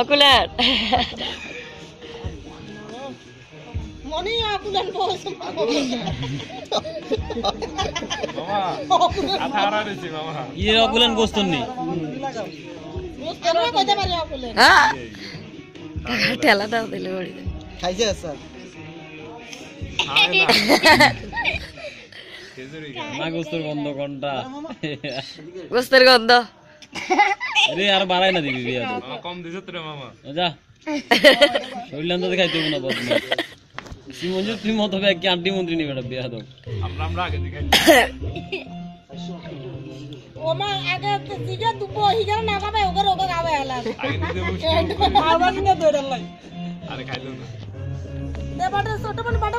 Ocular মনে ইয়ে গোস্তন নেই হ্যাঁ ঠেলা দাও দিলে খাইছে স্যার মা গোস্তর গন্ধ কোনটা? গোস্তের গন্ধ। রে আর বাড়াই না দিবি বিয়া কম দিছে তোরে মামা। যা। শরীর তো দেখাইতে না বদনা। শ্রীমঞ্জু তুমি মতো ব্যাগ কি আন্টি মন্ত্রী নিবে না বিয়া দাও। ওমা আগে দিকে দুপো হিগার না পাবে ওগর ওগর গাবে আলা। আবার নিয়ে দৌড়াল লাই। আরে খাইলো না। দে বাটা ছোট বাটা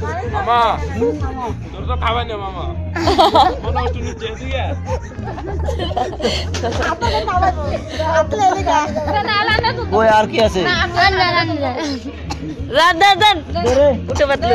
দিচ্ছে তোরা যা কি গেলে হাতে মারি আহ তোরা আসলে এনে দৌড়ে শরীলাম দাদু আস্তে আস্তে আমরা অনু ওই আর কি আছে রান রান রান উঠে পারলো